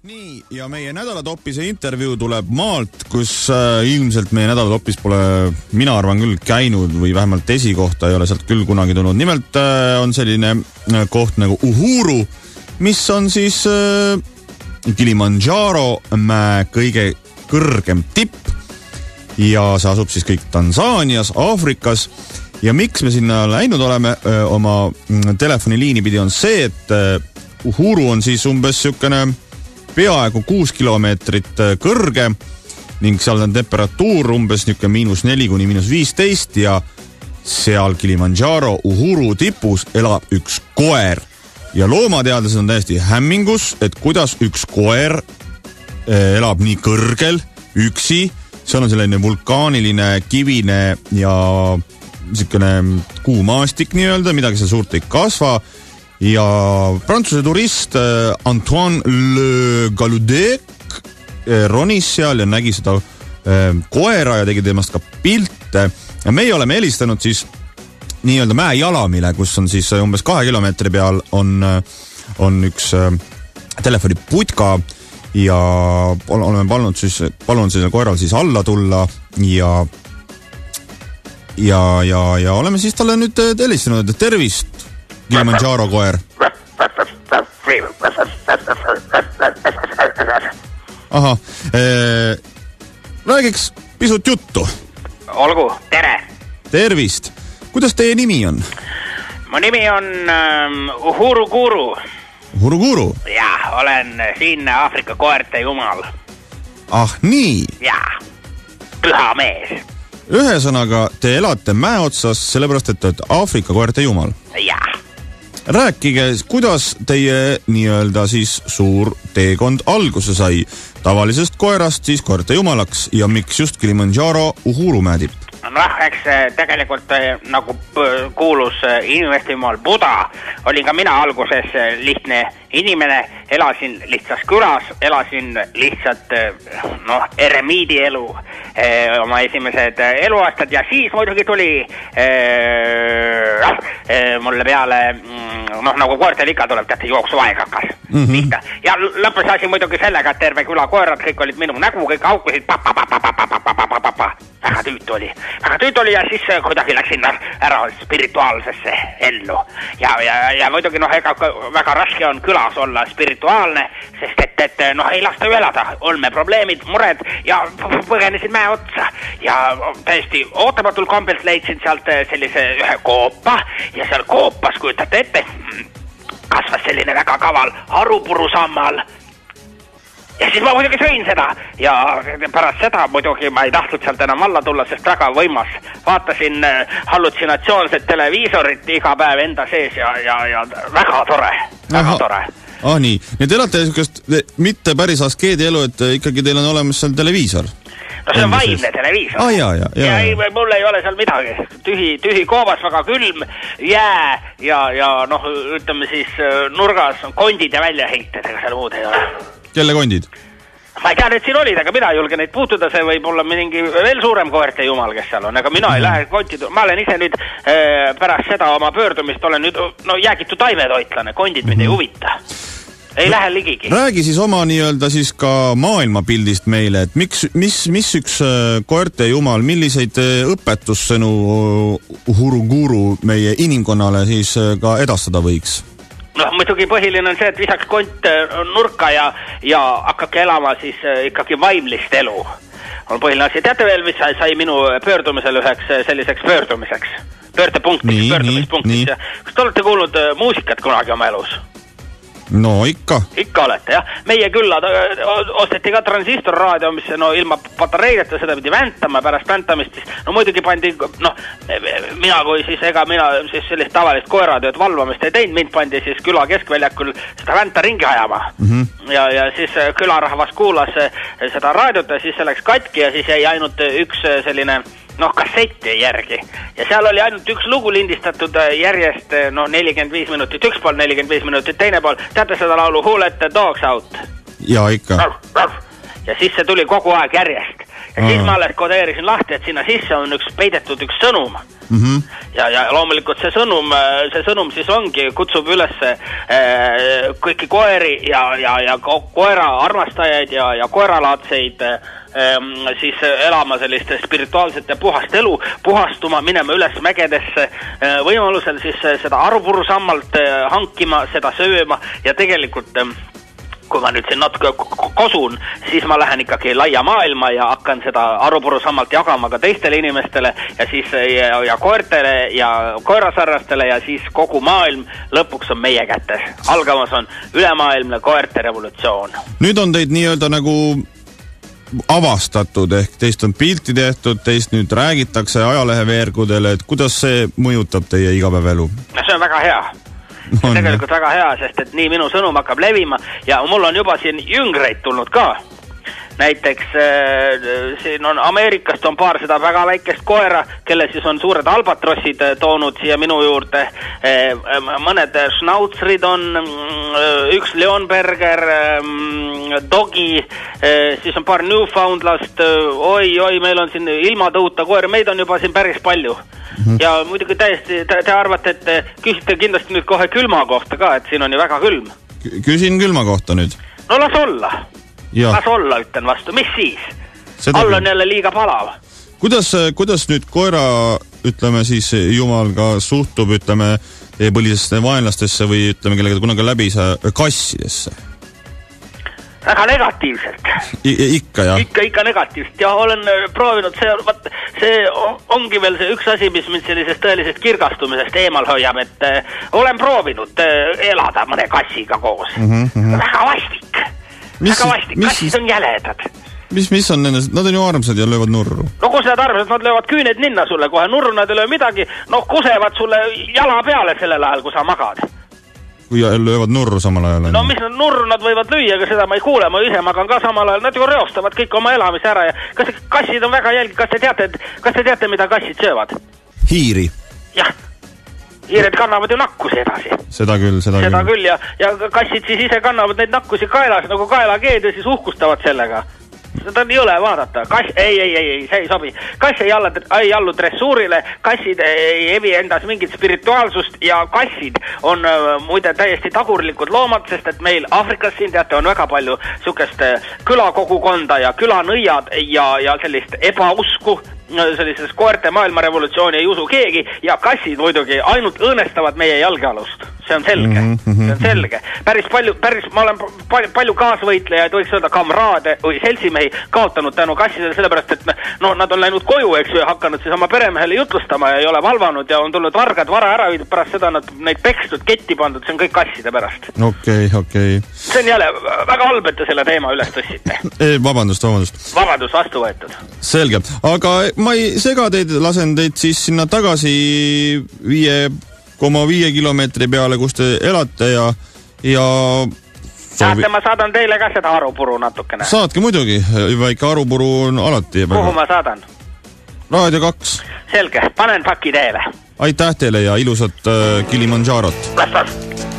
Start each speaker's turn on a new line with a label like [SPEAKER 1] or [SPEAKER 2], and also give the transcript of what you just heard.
[SPEAKER 1] nii, ja meie nädalatopise intervjuu tuleb maalt, kus äh, ilmselt meie nädalatopis pole, mina arvan küll, käinud või vähemalt esikohta ei ole sealt küll kunagi tulnud. nimelt äh, on selline äh, koht nagu Uhuru, mis on siis äh, Kilimandžaro mäe kõige kõrgem tipp ja see asub siis kõik Tansaanias, Aafrikas ja miks me sinna läinud oleme öö, oma mm, telefoniliini pidi, on see, et öö, Uhuru on siis umbes niisugune peaaegu kuus kilomeetrit öö, kõrge ning seal on temperatuur umbes niisugune miinus neli kuni miinus viisteist ja seal Kilimandžaro Uhuru tipus elab üks koer ja loomateadlased on täiesti hämmingus, et kuidas üks koer eh, elab nii kõrgel, üksi, seal on selline vulkaaniline, kivine ja niisugune kuumaastik nii-öelda, midagi seal suurt ei kasva. Ja Prantsuse turist eh, Antoine Le Gallaudet eh, ronis seal ja nägi seda koera ja tegi temast ka pilte. Meie oleme helistanud siis nii-öelda mäejalamile, kus on siis umbes kahe kilomeetri peal on, on üks äh, telefoniputka ja oleme palunud siis, palunud sellel koeral siis alla tulla ja ja, ja, ja oleme siis talle nüüd äh, helistanud, et tervist, Kilimanjaro koer. ahah eh,, räägiks pisut juttu.
[SPEAKER 2] olgu, tere.
[SPEAKER 1] tervist, kuidas teie nimi on?
[SPEAKER 2] mu nimi on ähm, Uhuru Guru.
[SPEAKER 1] Uhuru Guru?
[SPEAKER 2] jah, olen siinne Aafrika koerte jumal.
[SPEAKER 1] ah nii?
[SPEAKER 2] jaa, püha mees.
[SPEAKER 1] ühesõnaga, te elate mäe otsas, sellepärast et te olete Aafrika koerte jumal?
[SPEAKER 2] jaa
[SPEAKER 1] rääkige, kuidas teie nii-öelda siis suur teekond alguse sai. Tavalisest koerast siis koerte jumalaks ja miks just Kilimandžaro Uhuru mäetipp?
[SPEAKER 2] noh, eks eh, tegelikult eh, nagu kuulus eh, inimeste jumal Buda, olin ka mina alguses lihtne inimene, elasin lihtsas külas, elasin lihtsalt noh, eremiidi elu oma esimesed eluaastad. Ja siis muidugi tuli eh, mulle peale mm, noh, nagu koertel ikka tuleb, teate, jooksuaeg hakkas mm
[SPEAKER 1] Mhm.
[SPEAKER 2] -hmm. pihta ja lõppes asi muidugi sellega, et terve küla koerad, kõik olid minu nägu, kõik haukusid pa-pa-pa-pa-pa-pa-pa-pa-pa-pa. Väga tüütu oli, väga tüütu oli ja siis äh, kuidagi läksin ära, spirituaalsesse ellu. ja, ja, ja muidugi noh, ega väga raske on külas olla spirituaalne, sest et, et noh, ei lasta ju elada, olmeprobleemid, mured ja põgenesin mäe otsa. Ja täiesti ootamatul kombel leidsin sealt äh, sellise ühe koopa ja seal koopas, kujutate ette, kasvas selline väga kaval harupurusammal ja siis ma muidugi sõin seda ja pärast seda muidugi ma ei tahtnud sealt enam alla tulla, sest väga võimas. vaatasin äh, hallutsinatsioonset televiisorit iga päev enda sees ja, ja, ja väga tore, väga tore.
[SPEAKER 1] ah nii, nii et elate niisugust mitte päris askeedi elu, et eh, ikkagi teil on olemas seal televiisor?
[SPEAKER 2] no see on vaimne televiisor.
[SPEAKER 1] Aa, jaa, jaa, jaa,
[SPEAKER 2] ja ei mul ei ole seal midagi, tühi, tühi koobas, väga külm jää ja, ja noh, ütleme siis äh, nurgas on kondid ja väljaheited, ega seal muud ei ole
[SPEAKER 1] kelle kondid?
[SPEAKER 2] ma ei tea, need siin olid, aga mina ei julge neid puutuda, see võib olla mingi veel suurem koerte jumal, kes seal on, aga mina ei lähe konti, ma olen ise nüüd äh, pärast seda oma pöördumist olen nüüd no jäägitu taimetoitlane, kondid mind ei huvita. ei lähe ligigi.
[SPEAKER 1] räägi siis oma nii-öelda siis ka maailmapildist meile, et miks, mis, mis üks äh, koerte jumal, milliseid äh, õpetussõnu Uhuru Guru meie inimkonnale siis ka edastada võiks?
[SPEAKER 2] noh, muidugi põhiline on see, et visake kont äh, nurka ja, ja hakake elama siis äh, ikkagi vaimlist elu. on põhiline asi, teate veel, mis sai, sai minu pöördumisel üheks äh, selliseks pöördumiseks? pöördepunktiks, pöördumispunktiks kas te olete kuulnud muusikat kunagi oma elus?
[SPEAKER 1] No ikka.
[SPEAKER 2] ikka olete jah, meie külla osteti ka transistorraadio, mis no ilma patareideta seda pidi väntama, pärast väntamist siis no muidugi pandi noh, mina kui siis ega mina siis sellist tavalist koeratööd valvamist ei teinud, mind pandi siis küla keskväljakul seda vänta ringi ajama mm. -hmm. ja, ja siis külarahvas kuulas seda raadiot ja siis see läks katki ja siis jäi ainult üks selline noh, kassett jäi järgi ja seal oli ainult üks lugu lindistatud äh, järjest äh, noh, nelikümmend viis minutit, üks pool nelikümmend viis minutit, teine pool, teate seda laulu Who let the dogs out?
[SPEAKER 1] ja ikka.
[SPEAKER 2] ja siis see tuli kogu aeg järjest ja siis
[SPEAKER 1] Aa.
[SPEAKER 2] ma alles kodeerisin lahti, et sinna sisse on üks peidetud üks sõnum
[SPEAKER 1] mm. -hmm.
[SPEAKER 2] ja, ja loomulikult see sõnum, see sõnum siis ongi, kutsub üles äh, kõiki koeri ja, ja, ja ko- koera armastajaid ja, ja koeralaadseid äh, siis elama sellist spirituaalset ja puhast elu, puhastuma, minema üles mägedesse äh,, võimalusel siis äh, seda arupurusammalt äh, hankima, seda sööma ja tegelikult äh, kui ma nüüd siin natuke ko- ko- kosun, siis ma lähen ikkagi laia maailma ja hakkan seda arupurusammalt jagama ka teistele inimestele ja siis ja, ja koertele ja koerasarrastele ja siis kogu maailm lõpuks on meie kätes. algamas on ülemaailmne koerte revolutsioon.
[SPEAKER 1] nüüd on teid nii-öelda nagu avastatud ehk teist on pilti tehtud, teist nüüd räägitakse ajaleheveergudel, et kuidas see mõjutab teie igapäevaelu?
[SPEAKER 2] no see on väga hea. see on tegelikult väga hea, sest et nii minu sõnum hakkab levima ja mul on juba siin jüngreid tulnud ka. Näiteks äh, siin on Ameerikast on paar seda väga väikest koera, kelle siis on suured albatrossid äh, toonud siia minu juurde äh,. mõned šnautsrid on, üks Leonberger äh,, dogi siis on paar Newfoundlast äh, oi-oi, meil on siin ilmatõuta koeri, meid on juba siin päris palju mm. -hmm. ja muidugi täiesti, te, te arvate, et te küsite kindlasti nüüd kohe külma kohta ka, et siin on ju väga külm.
[SPEAKER 1] küsin külma kohta nüüd.
[SPEAKER 2] no las olla, las, olla, ütlen vastu, mis siis? All on jälle liiga palav.
[SPEAKER 1] kuidas, kuidas nüüd koera, ütleme siis jumal ka suhtub, ütleme teie põlisesse vaenlastesse või ütleme, kellega te kunagi läbi ei saa, kassidesse?
[SPEAKER 2] väga negatiivselt,
[SPEAKER 1] ikka jah?
[SPEAKER 2] ikka, ikka negatiivselt ja olen proovinud, see, vot see ongi veel see üks asi, mis mind sellisest tõelisest kirgastumisest eemal hoiab, et äh, olen proovinud äh, elada mõne kassiga koos mm. -hmm. väga vastik,
[SPEAKER 1] Mis
[SPEAKER 2] kassid on jäledad
[SPEAKER 1] mis, mis on nendest, nad on ju armsad ja löövad nurru.
[SPEAKER 2] no kus nad arvavad, nad löövad küüned ninna sulle kohe, nurru nad ei löö midagi, noh kusevad sulle jala peale sellel ajal, kui sa magad.
[SPEAKER 1] kui löövad nurru samal ajal.
[SPEAKER 2] no mis nad nurru nad võivad lüüa, aga seda ma ei kuule, ma ise magan ka samal ajal, nad ju reostavad kõik oma elamise ära ja kas kassid on väga jälg-, kas te teate, kas te teate, mida kassid söövad?
[SPEAKER 1] hiiri,
[SPEAKER 2] jah, hiired kannavad ju nakkusi edasi,
[SPEAKER 1] seda küll, seda,
[SPEAKER 2] seda
[SPEAKER 1] küll.
[SPEAKER 2] küll ja, ja kassid siis ise kannavad neid nakkusi kaelas nagu kaelakeed ja siis uhkustavad sellega seda on jõle vaadata, kass, ei, ei, ei, ei, see ei sobi. kass ei alla, ei allu dressuurile, kassid ei evi endas mingit spirituaalsust ja kassid on äh, muide täiesti tagurlikud loomad, sest et meil Aafrikas siin teate, on väga palju sihukest äh, külakogukonda ja külanõiad ja, ja sellist ebausku äh, sellises koerte maailmarevolutsiooni ei usu keegi ja kassid muidugi ainult õõnestavad meie jalgealust, see on selge mm, -hmm. see on selge. päris palju, päris, ma olen palju, palju kaasvõitlejaid, võiks öelda kamraade või seltsimehi kaotanud tänu kassidele, sellepärast et noh, nad on läinud koju, eks ju, ja hakanud siis oma peremehele jutlustama ja ei ole valvanud ja on tulnud vargad vara ära viidud, pärast seda nad neid pekstud, ketti pandud, see on kõik kasside pärast.
[SPEAKER 1] okei, okei.
[SPEAKER 2] see on jälle väga halb, et te selle teema üles tõstsite.
[SPEAKER 1] vabandust, vabandust.
[SPEAKER 2] vabandus vastu võetud.
[SPEAKER 1] selge, aga ma ei sega teid, lasen teid siis sinna tagasi viie koma viie kilomeetri peale, kus te elate ja, ja
[SPEAKER 2] teate, ma saadan teile ka seda arupuru natukene.
[SPEAKER 1] saatke muidugi, väike arupuru on alati
[SPEAKER 2] kuhu ma saadan?
[SPEAKER 1] Raadio kaks,
[SPEAKER 2] selge, panen paki teele.
[SPEAKER 1] aitäh teile ja ilusat äh, Kilimandžarot!
[SPEAKER 2] las ta